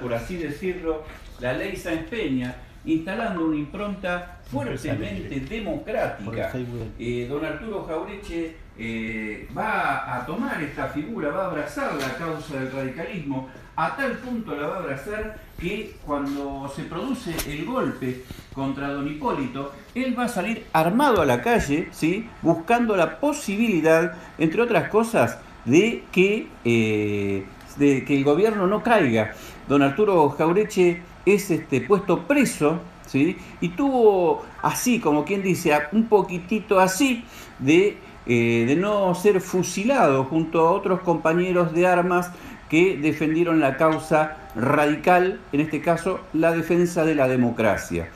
por así decirlo, la ley Sáenz Peña, instalando una impronta fuertemente democrática. Eh, don Arturo Jaureche eh, va a tomar esta figura, va a abrazar la causa del radicalismo, a tal punto la va a abrazar que cuando se produce el golpe contra don Hipólito, él va a salir armado a la calle, ¿sí? buscando la posibilidad, entre otras cosas, de que, eh, de que el gobierno no caiga. Don Arturo Jaureche es este, puesto preso ¿sí? y tuvo así, como quien dice, un poquitito así de, eh, de no ser fusilado junto a otros compañeros de armas que defendieron la causa radical, en este caso la defensa de la democracia.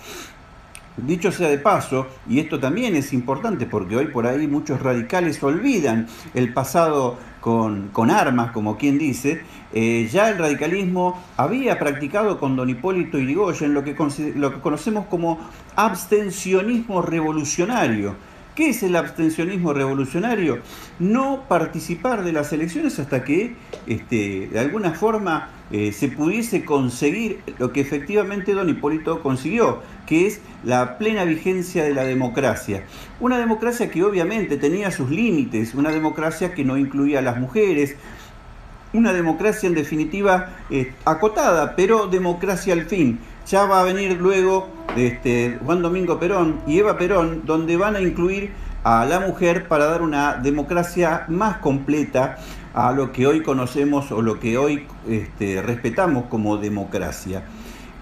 Dicho sea de paso, y esto también es importante porque hoy por ahí muchos radicales olvidan el pasado con, armas, como quien dice, eh, ya el radicalismo había practicado con don Hipólito Yrigoyen lo que, lo que conocemos como abstencionismo revolucionario ¿Qué es el abstencionismo revolucionario? No participar de las elecciones hasta que este, de alguna forma eh, se pudiese conseguir lo que efectivamente don Hipólito consiguió, que es la plena vigencia de la democracia. Una democracia que obviamente tenía sus límites, una democracia que no incluía a las mujeres, una democracia en definitiva eh, acotada, pero democracia al fin. Ya va a venir luego este, Juan Domingo Perón y Eva Perón, donde van a incluir a la mujer para dar una democracia más completa a lo que hoy conocemos o lo que hoy este, respetamos como democracia.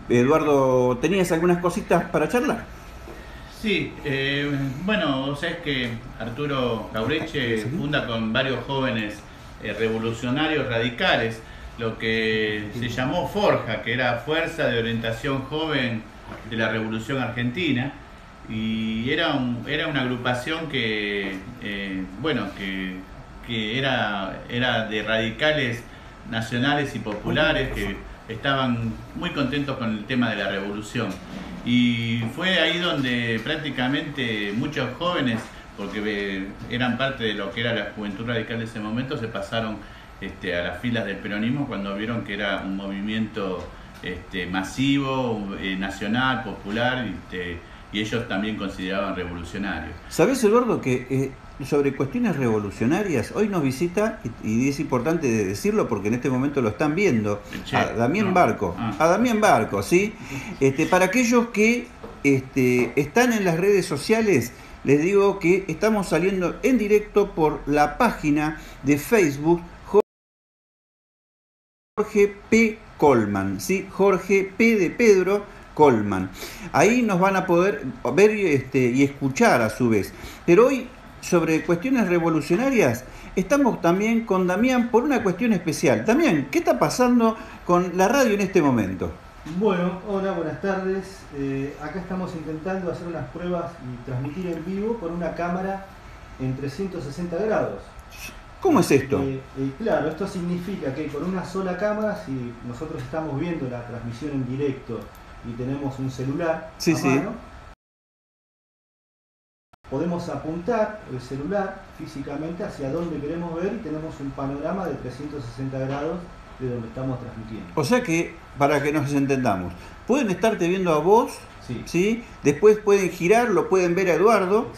Eduardo, ¿tenías algunas cositas para charlar? Sí, eh, bueno, o sea, es que Arturo Caureche funda con varios jóvenes eh, revolucionarios radicales lo que se llamó Forja, que era Fuerza de Orientación Joven de la Revolución Argentina, y era, era una agrupación que, eh, bueno, que, era, era de radicales nacionales y populares que estaban muy contentos con el tema de la revolución. Y fue ahí donde prácticamente muchos jóvenes, porque eran parte de lo que era la juventud radical de ese momento, se pasaron este, a las filas del peronismo cuando vieron que era un movimiento este, masivo, eh, nacional, popular, este, y ellos también consideraban revolucionario. ¿Sabes, Eduardo, que eh, sobre cuestiones revolucionarias, hoy nos visita, y, es importante decirlo porque en este momento lo están viendo, a Damián Barco, ah. a Damián Barco, ¿sí? Este, para aquellos que este, están en las redes sociales, les digo que estamos saliendo en directo por la página de Facebook Jorge P. Colman, ¿sí? Jorge P. de Pedro Colman. Ahí nos van a poder ver este, y escuchar a su vez. Pero hoy, sobre cuestiones revolucionarias, estamos también con Damián por una cuestión especial. Damián, ¿qué está pasando con la radio en este momento? Bueno, hola, buenas tardes. Eh, acá estamos intentando hacer unas pruebas y transmitir en vivo con una cámara en 360 grados. ¿Cómo es esto? Eh, eh, claro, esto significa que con una sola cámara, si nosotros estamos viendo la transmisión en directo y tenemos un celular sí, sí. podemos apuntar el celular físicamente hacia donde queremos ver y tenemos un panorama de 360 grados de donde estamos transmitiendo. O sea que, para que nos entendamos, pueden estarte viendo a vos Sí. Después pueden girar, lo pueden ver a Eduardo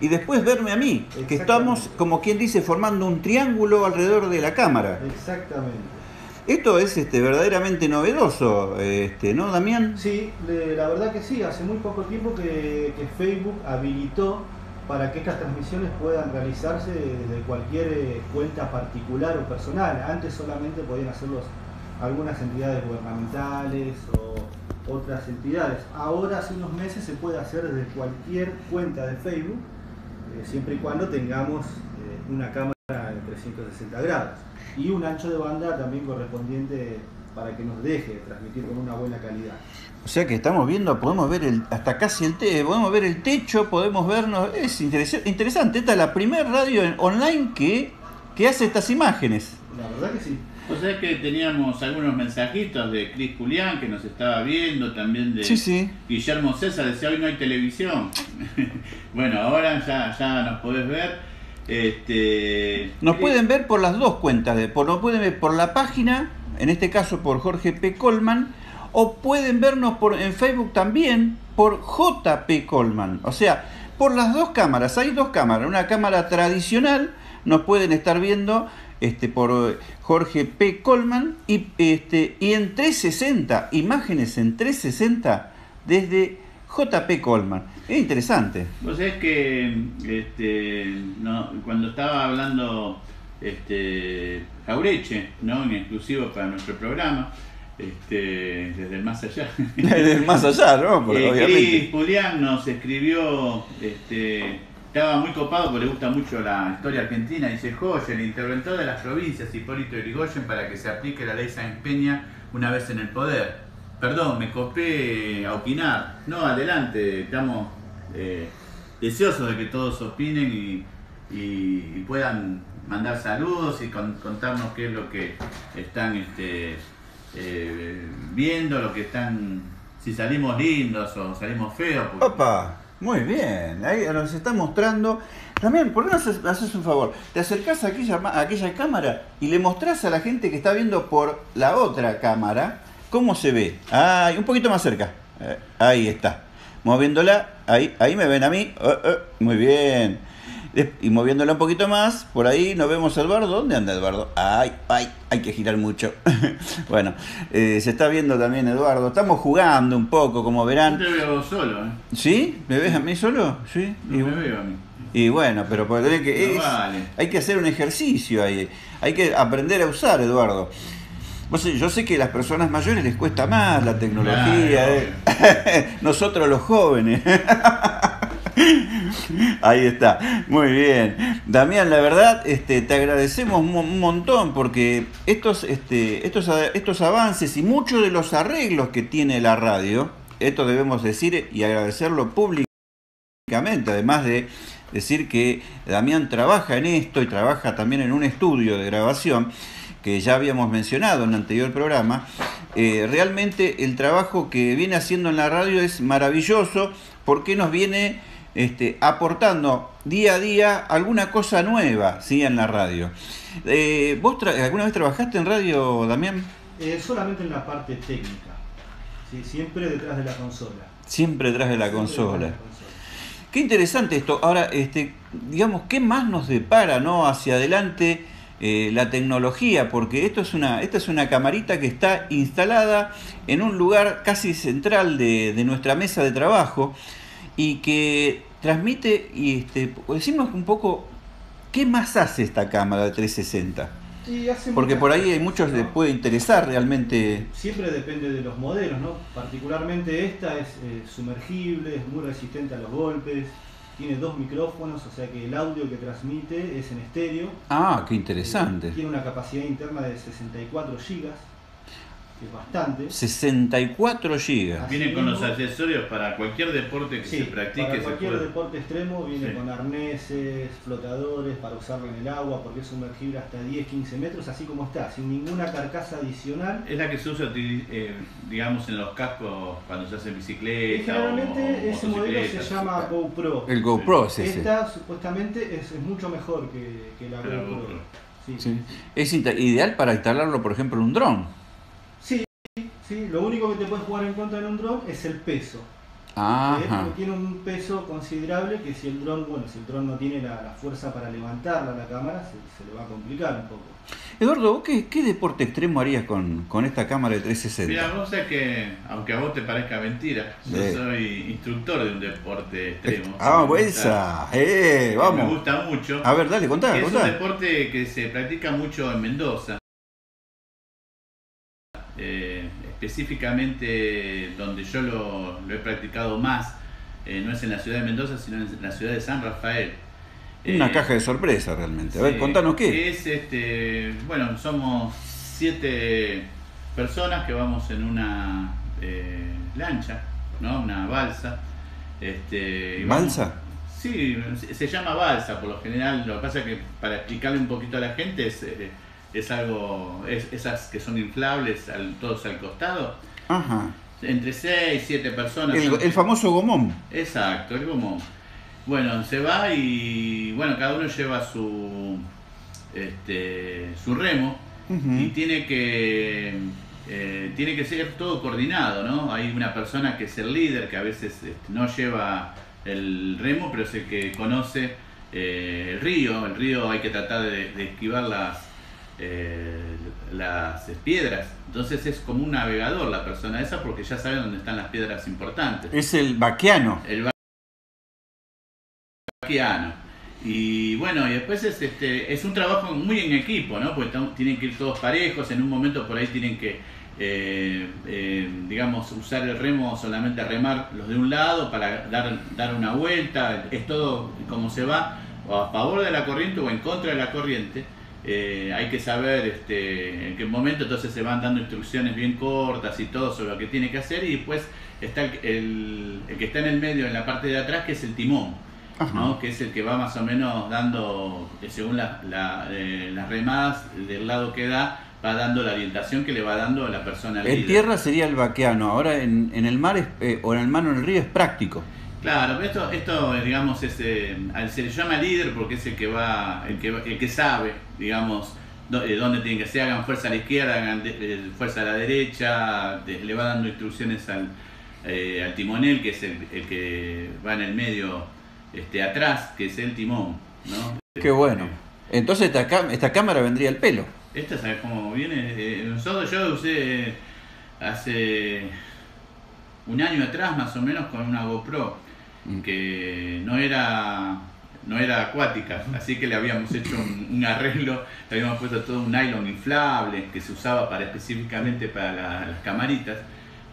y después verme a mí, que estamos, como quien dice, formando un triángulo alrededor de la cámara. Exactamente. Esto es este, verdaderamente novedoso, este, ¿no, Damián? Sí, la verdad que sí. Hace muy poco tiempo que, Facebook habilitó para que estas transmisiones puedan realizarse desde cualquier eh, cuenta particular o personal. Antes solamente podían hacerlos algunas entidades gubernamentales o otras entidades. Ahora, hace unos meses, se puede hacer desde cualquier cuenta de Facebook, eh, siempre y cuando tengamos eh, una cámara de 360 grados y un ancho de banda también correspondiente para que nos deje transmitir con una buena calidad. O sea que estamos viendo, podemos ver el, hasta casi el te, podemos ver el techo, podemos vernos, es interesante, esta es la primera radio online que, que hace estas imágenes. La verdad que sí. O sea que teníamos algunos mensajitos de Cris Julián que nos estaba viendo, también de Guillermo César, decía hoy no hay televisión. bueno, ahora ya, ya nos podés ver. Este, nos pueden ver por las dos cuentas, de, por, nos pueden ver por la página en este caso por Jorge P. Colman, o pueden vernos por, en Facebook también por JP Colman. O sea, por las dos cámaras, hay dos cámaras, una cámara tradicional, nos pueden estar viendo este, por Jorge P. Colman y, este, y en 360, imágenes en 360 desde JP Colman. Es interesante. Pues es que este, cuando estaba hablando este, Jaureche, ¿no? en exclusivo para nuestro programa, este, desde el más allá. desde el más allá, ¿no? Porque, eh, Cris Julián nos escribió, este, estaba muy copado porque le gusta mucho la historia argentina, dice Joya, el interventor de las provincias, Hipólito Yrigoyen, para que se aplique la ley Sáenz Peña una vez en el poder. Perdón, me copé a opinar. No, adelante, estamos eh, deseosos de que todos opinen y, puedan mandar saludos y contarnos qué es lo que están este, eh, viendo, lo que están, si salimos lindos o salimos feos. Opa, muy bien, ahí nos está mostrando. También, ¿por qué no haces, un favor? Te acercás a aquella, a aquella cámara y le mostrás a la gente que está viendo por la otra cámara cómo se ve. Ay, un poquito más cerca. Eh, ahí está. Moviéndola, ahí, ahí me ven a mí. Oh, oh, muy bien. Y moviéndola un poquito más, por ahí nos vemos a Eduardo. ¿Dónde anda Eduardo? Ay, ay, hay que girar mucho. bueno, eh, se está viendo también Eduardo. Estamos jugando un poco, como verán. Yo te veo solo, ¿eh? ¿Sí? ¿Me ves a mí solo? Sí. y, me veo a mí. Y bueno, pero que hay que hacer un ejercicio ahí. Hay que aprender a usar, Eduardo. Yo sé que a las personas mayores les cuesta más la tecnología, ¿eh? nosotros los jóvenes. Ahí está, muy bien. Damián, la verdad, este, te agradecemos un montón porque estos, este, estos, estos avances y muchos de los arreglos que tiene la radio, esto debemos decir y agradecerlo públicamente, además de decir que Damián trabaja en esto y trabaja también en un estudio de grabación que ya habíamos mencionado en el anterior programa, eh, realmente el trabajo que viene haciendo en la radio es maravilloso porque nos viene este, aportando día a día alguna cosa nueva ¿sí? en la radio. Eh, ¿Vos alguna vez trabajaste en radio, Damián? Eh, solamente en la parte técnica, siempre detrás de la consola. Siempre detrás de la consola. Qué interesante esto. Ahora, este, digamos, ¿qué más nos depara ¿no? hacia adelante? Eh, la tecnología, porque esto es una, esta es una camarita que está instalada en un lugar casi central de, nuestra mesa de trabajo y que transmite, y este, decimos un poco, ¿qué más hace esta cámara de 360? Porque por ahí hay muchos les puede interesar realmente. Siempre depende de los modelos, ¿no? Particularmente esta es eh, sumergible, es muy resistente a los golpes, tiene dos micrófonos, o sea que el audio que transmite es en estéreo. Ah, qué interesante. Tiene una capacidad interna de 64 gigas es bastante. 64 gigas. Viene con los accesorios para cualquier deporte que se practique. Para cualquier deporte extremo viene con arneses, flotadores para usarlo en el agua porque es sumergible hasta 10-15 metros, así como está, sin ninguna carcasa adicional. Es la que se usa, eh, digamos, en los cascos cuando se hace bicicleta. generalmente ese modelo se llama GoPro. El GoPro es ese. Esta supuestamente es, mucho mejor que, la GoPro. Es ideal para instalarlo, por ejemplo, en un dron. ¿Sí? Lo único que te puedes jugar en contra en un dron es el peso. tiene un peso considerable que si el dron, bueno, si el dron no tiene la, fuerza para levantarla la cámara, se, le va a complicar un poco. Eduardo, qué, deporte extremo harías con, esta cámara de 360? Mira, vos sabés que, aunque a vos te parezca mentira, yo soy instructor de un deporte extremo. Ah, esa, eh, vamos. Me gusta mucho. A ver, dale, contá, Es un deporte que se practica mucho en Mendoza. Eh, específicamente donde yo lo, he practicado más, eh, no es en la ciudad de Mendoza, sino en la ciudad de San Rafael. Una eh, caja de sorpresa realmente. A ver, contanos qué. Es este, bueno, somos siete personas que vamos en una lancha, ¿no? Una balsa. Este, ¿Balsa? sí, se llama balsa por lo general. Lo que pasa es que para explicarle un poquito a la gente es es algo, es, esas que son inflables al, todos al costado. Ajá. Entre 6, 7 personas. El, famoso gomón. Exacto, el gomón. Bueno, se va y bueno, cada uno lleva su, este, su remo y tiene que, eh, tiene que ser todo coordinado, ¿no? Hay una persona que es el líder, que a veces este, no lleva el remo, pero es el que conoce eh, el río. El río hay que tratar de, esquivar las, eh, las piedras. Entonces es como un navegador la persona esa porque ya sabe dónde están las piedras importantes. Es el vaqueano. El vaqueano. Y bueno, y después es, este, es un trabajo muy en equipo, ¿no? Porque tienen que ir todos parejos, en un momento por ahí tienen que, eh, eh, digamos, usar el remo solamente a remar los de un lado para dar, dar una vuelta, es todo como se va, o a favor de la corriente o en contra de la corriente. Eh, hay que saber este, en qué momento entonces se van dando instrucciones bien cortas y todo sobre lo que tiene que hacer y después está el, el que está en el medio, en la parte de atrás, que es el timón que es el que va más o menos dando, eh, según eh, las remadas del lado que da, va dando la orientación que le va dando a la persona. En tierra sería el vaqueano, ahora en, el mar eh, o en el mar o en el río es práctico. Claro, esto, esto digamos, es, se le llama líder porque es el que va, el que, el que sabe, digamos, dónde tienen que ser, hagan fuerza a la izquierda, hagan fuerza a la derecha, le va dando instrucciones al, al timonel, que es el, el que va en el medio este, atrás, que es el timón. ¿no? Qué bueno. Entonces esta, esta cámara vendría al pelo. Esta, ¿sabes cómo viene? Eh, nosotros yo usé hace un año atrás más o menos con una GoPro. Que no era no era acuática, así que le habíamos hecho un, arreglo, le habíamos puesto todo un nylon inflable que se usaba para específicamente para las camaritas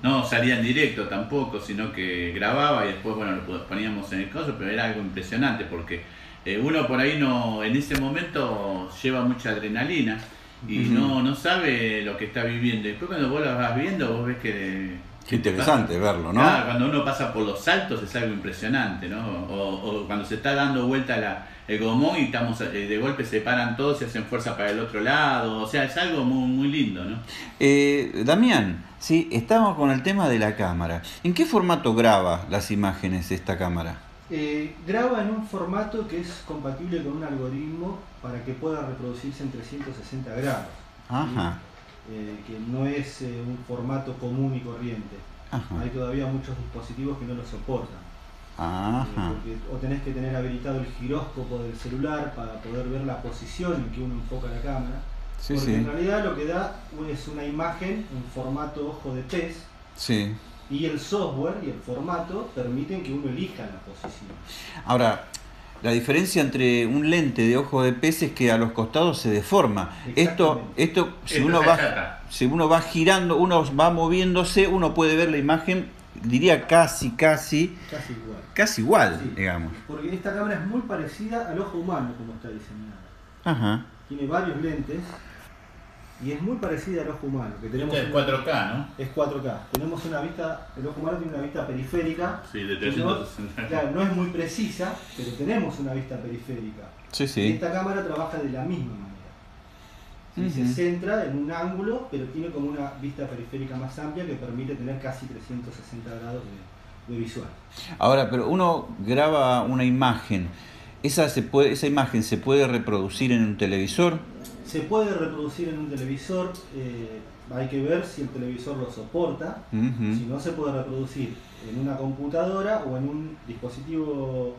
no salía en directo tampoco, sino que grababa y después, bueno, lo poníamos en el coso, pero era algo impresionante porque eh, uno por ahí no, en ese momento lleva mucha adrenalina y no, no sabe lo que está viviendo. Después cuando vos lo vas viendo, vos ves que... Qué interesante verlo, ¿no? Claro, cuando uno pasa por los saltos es algo impresionante, ¿no? O, o cuando se está dando vuelta la, el gomón y estamos eh, de golpe se paran todos y hacen fuerza para el otro lado. O sea, es algo muy, muy lindo, ¿no? Eh, Damián, sí, estamos con el tema de la cámara. ¿En qué formato graba las imágenes esta cámara? Eh, graba en un formato que es compatible con un algoritmo para que pueda reproducirse en 360 grados. Ajá. Que no es un formato común y corriente. Hay todavía muchos dispositivos que no lo soportan. Ajá. o tenés que tener habilitado el giróscopo del celular para poder ver la posición en que uno enfoca la cámara. porque en realidad lo que da es una imagen en formato ojo de pez. Sí. Y el software y el formato permiten que uno elija la posición. Ahora, la diferencia entre un lente de ojo de pez es que a los costados se deforma. Esto, esto si uno va, si uno va girando, uno va moviéndose, uno puede ver la imagen diría casi, casi. Casi igual. Casi igual, digamos. Porque esta cámara es muy parecida al ojo humano, como está diseñada. Ajá. Tiene varios lentes y es muy parecida al ojo humano. Que tenemos es 4K, ¿no? Es 4K. Tenemos una vista, el ojo humano tiene una vista periférica. Sí, de 360. No, claro, no es muy precisa, pero tenemos una vista periférica. Sí, sí. Y esta cámara trabaja de la misma manera. Se centra en un ángulo, pero tiene como una vista periférica más amplia que permite tener casi 360 grados de, visual. Ahora, pero uno graba una imagen, ¿esa, se puede, ¿esa imagen se puede reproducir en un televisor? Se puede reproducir en un televisor, eh, hay que ver si el televisor lo soporta, si no se puede reproducir en una computadora o en un dispositivo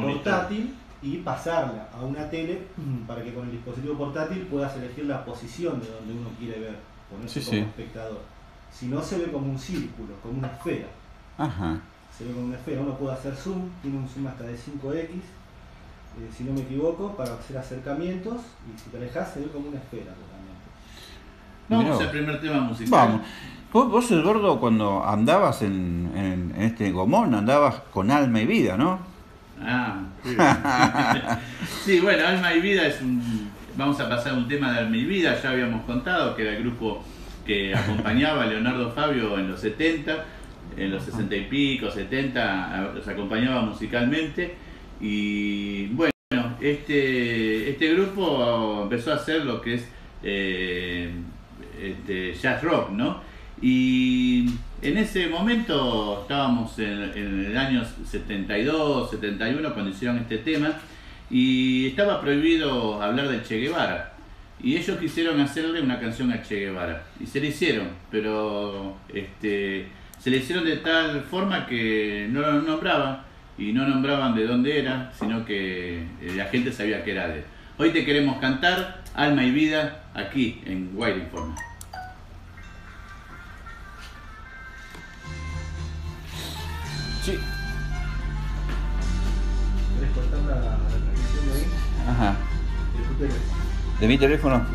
portátil y pasarla a una tele mm, para que con el dispositivo portátil puedas elegir la posición de donde uno quiere ver, ponerse como espectador. Si no se ve como un círculo, como una esfera. Se ve como una esfera, uno puede hacer zoom, tiene un zoom hasta de 5x, eh, si no me equivoco, para hacer acercamientos y si te alejas se ve como una esfera Vamos al primer tema musical. Vamos. Vos, Eduardo, cuando andabas en, en, este gomón, andabas con alma y vida, ¿no? Ah, sí. bueno, Alma y Vida es un. Vamos a pasar un tema de Alma y Vida, ya habíamos contado que era el grupo que acompañaba a Leonardo Fabio en los 70, en los 60 y pico, 70, los acompañaba musicalmente. Y bueno, este, este grupo empezó a hacer lo que es eh, este, jazz rock, ¿no? Y en ese momento estábamos en, el año 72, 71 cuando hicieron este tema y estaba prohibido hablar del Che Guevara. y ellos quisieron hacerle una canción a Che Guevara. Y se le hicieron, pero este, se le hicieron de tal forma que no lo nombraban y no nombraban de dónde era, sino que eh, la gente sabía que era de él. Hoy te queremos cantar Alma y Vida aquí en Wild Informe. Sí. ¿Querés cortar la, la transmisión de ahí? Ajá. De tu teléfono. ¿De mi teléfono?